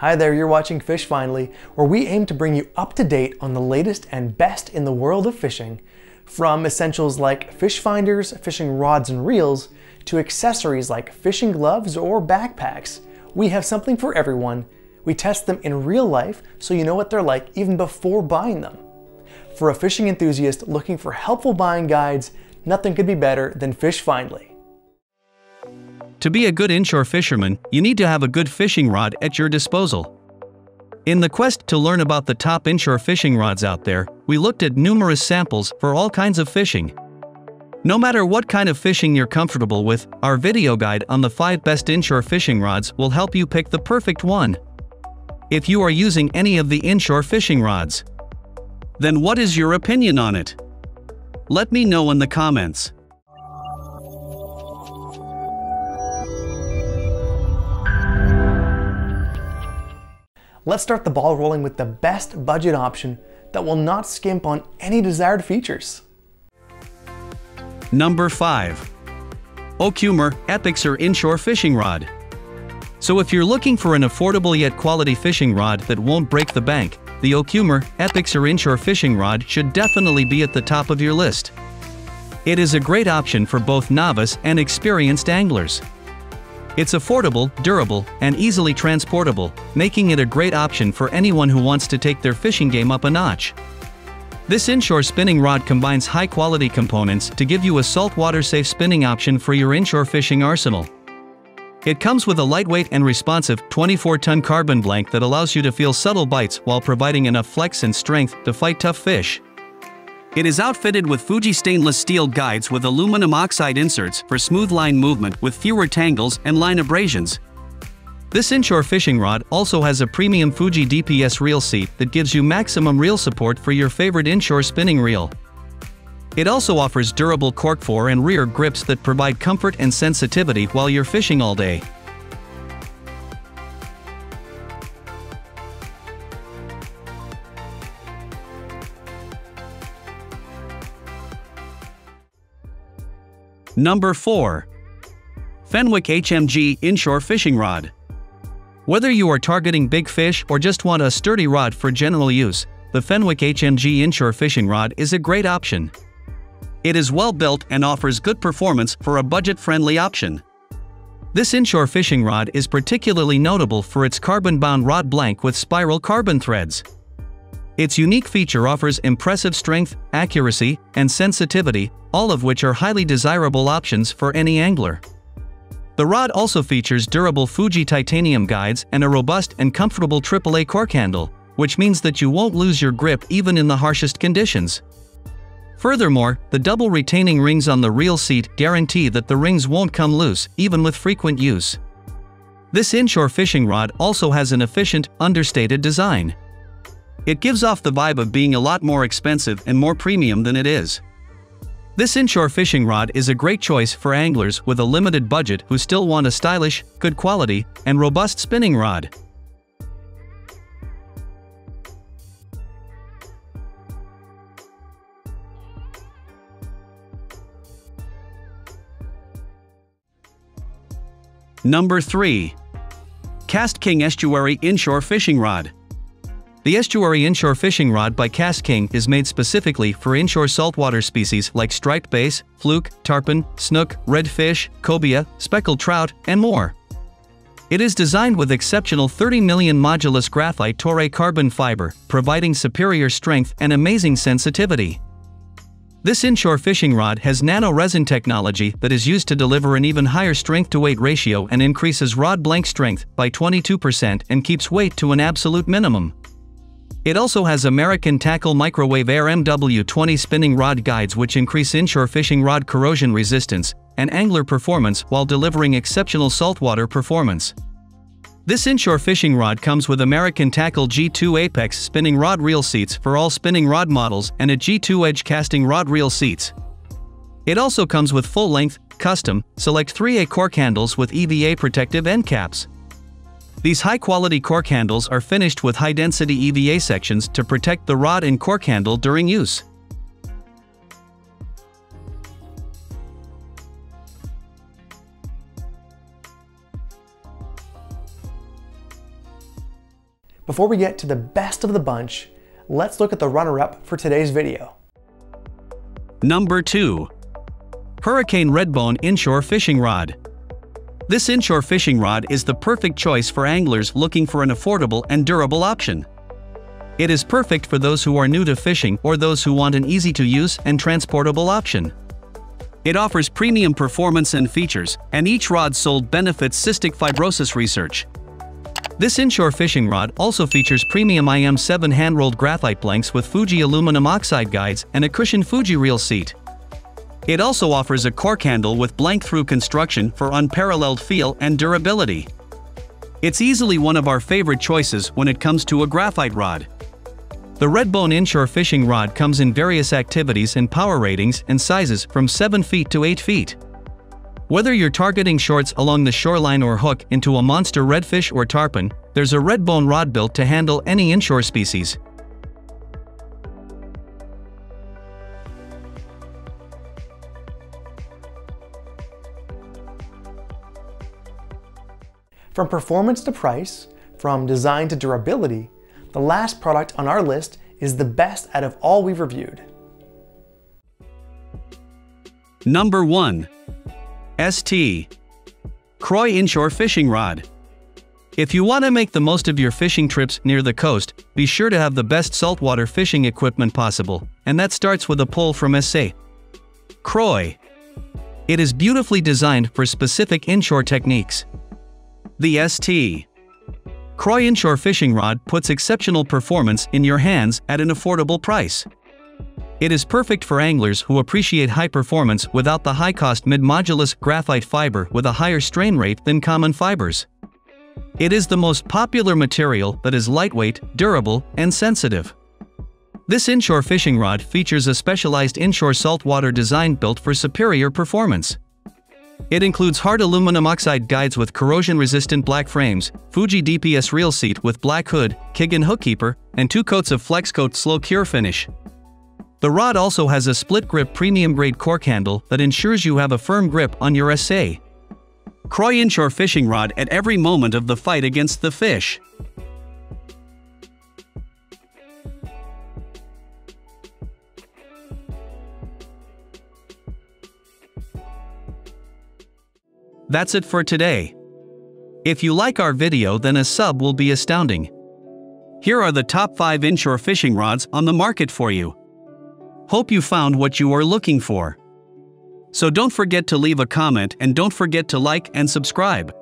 Hi there, you're watching FishFindly, where we aim to bring you up to date on the latest and best in the world of fishing, from essentials like fish finders, fishing rods and reels, to accessories like fishing gloves or backpacks. We have something for everyone. We test them in real life so you know what they're like even before buying them. For a fishing enthusiast looking for helpful buying guides, nothing could be better than FishFindly. To be a good inshore fisherman, you need to have a good fishing rod at your disposal. In the quest to learn about the top inshore fishing rods out there, we looked at numerous samples for all kinds of fishing. No matter what kind of fishing you're comfortable with, our video guide on the 5 best inshore fishing rods will help you pick the perfect one. If you are using any of the inshore fishing rods, then what is your opinion on it? Let me know in the comments. Let's start the ball rolling with the best budget option that will not skimp on any desired features. Number 5. Okuma Epixor Inshore Fishing Rod. So if you're looking for an affordable yet quality fishing rod that won't break the bank, the Okuma Epixor Inshore Fishing Rod should definitely be at the top of your list. It is a great option for both novice and experienced anglers. It's affordable, durable, and easily transportable, making it a great option for anyone who wants to take their fishing game up a notch. This inshore spinning rod combines high-quality components to give you a saltwater-safe spinning option for your inshore fishing arsenal. It comes with a lightweight and responsive 24-ton carbon blank that allows you to feel subtle bites while providing enough flex and strength to fight tough fish. It is outfitted with Fuji stainless steel guides with aluminum oxide inserts for smooth line movement with fewer tangles and line abrasions. This inshore fishing rod also has a premium Fuji DPS reel seat that gives you maximum reel support for your favorite inshore spinning reel. It also offers durable cork fore and rear grips that provide comfort and sensitivity while you're fishing all day. Number 4. Fenwick HMG Inshore Fishing Rod. Whether you are targeting big fish or just want a sturdy rod for general use, the Fenwick HMG Inshore Fishing Rod is a great option. It is well built and offers good performance for a budget-friendly option. This inshore fishing rod is particularly notable for its carbon-bound rod blank with spiral carbon threads. Its unique feature offers impressive strength, accuracy, and sensitivity, all of which are highly desirable options for any angler. The rod also features durable Fuji titanium guides and a robust and comfortable AAA cork handle, which means that you won't lose your grip even in the harshest conditions. Furthermore, the double retaining rings on the reel seat guarantee that the rings won't come loose, even with frequent use. This inshore fishing rod also has an efficient, understated design. It gives off the vibe of being a lot more expensive and more premium than it is. This inshore fishing rod is a great choice for anglers with a limited budget who still want a stylish, good quality, and robust spinning rod. Number 3. KastKing Estuary Inshore Fishing Rod. The Estuary Inshore Fishing Rod by KastKing is made specifically for inshore saltwater species like striped bass, fluke, tarpon, snook, redfish, cobia, speckled trout, and more. It is designed with exceptional 30 million modulus graphite Toray carbon fiber, providing superior strength and amazing sensitivity. This inshore fishing rod has nano-resin technology that is used to deliver an even higher strength-to-weight ratio and increases rod blank strength by 22% and keeps weight to an absolute minimum. It also has American Tackle Microwave Air MW20 spinning rod guides which increase inshore fishing rod corrosion resistance and angler performance while delivering exceptional saltwater performance. This inshore fishing rod comes with American Tackle G2 Apex spinning rod reel seats for all spinning rod models and a G2 Edge casting rod reel seats. It also comes with full-length, custom, select 3A cork handles with EVA protective end caps. These high-quality cork handles are finished with high-density EVA sections to protect the rod and cork handle during use. Before we get to the best of the bunch, let's look at the runner-up for today's video. Number 2. Hurricane Redbone Inshore Fishing Rod. This inshore fishing rod is the perfect choice for anglers looking for an affordable and durable option. It is perfect for those who are new to fishing or those who want an easy-to-use and transportable option. It offers premium performance and features, and each rod sold benefits cystic fibrosis research. This inshore fishing rod also features premium IM7 hand-rolled graphite blanks with Fuji aluminum oxide guides and a cushioned Fuji reel seat. It also offers a cork handle with blank-through construction for unparalleled feel and durability. It's easily one of our favorite choices when it comes to a graphite rod. The Redbone inshore fishing rod comes in various activities and power ratings and sizes from 7 feet to 8 feet. Whether you're targeting shorts along the shoreline or hook into a monster redfish or tarpon, there's a Redbone rod built to handle any inshore species. From performance to price, from design to durability, the last product on our list is the best out of all we've reviewed. Number 1. St. Croix Inshore Fishing Rod. If you want to make the most of your fishing trips near the coast, be sure to have the best saltwater fishing equipment possible, and that starts with a pole from St. Croix. It is beautifully designed for specific inshore techniques. The St. Croix Inshore Fishing Rod puts exceptional performance in your hands at an affordable price. It is perfect for anglers who appreciate high performance without the high-cost mid-modulus graphite fiber with a higher strain rate than common fibers. It is the most popular material that is lightweight, durable, and sensitive. This inshore fishing rod features a specialized inshore saltwater design built for superior performance. It includes hard aluminum oxide guides with corrosion-resistant black frames, Fuji DPS reel seat with black hood, Kigan hook keeper, and two coats of FlexCoat slow cure finish. The rod also has a split grip premium grade cork handle that ensures you have a firm grip on your St. Croix inshore fishing rod at every moment of the fight against the fish. That's it for today. If you like our video then a sub will be astounding. Here are the top 5 inshore fishing rods on the market for you. Hope you found what you are looking for. So don't forget to leave a comment and don't forget to like and subscribe.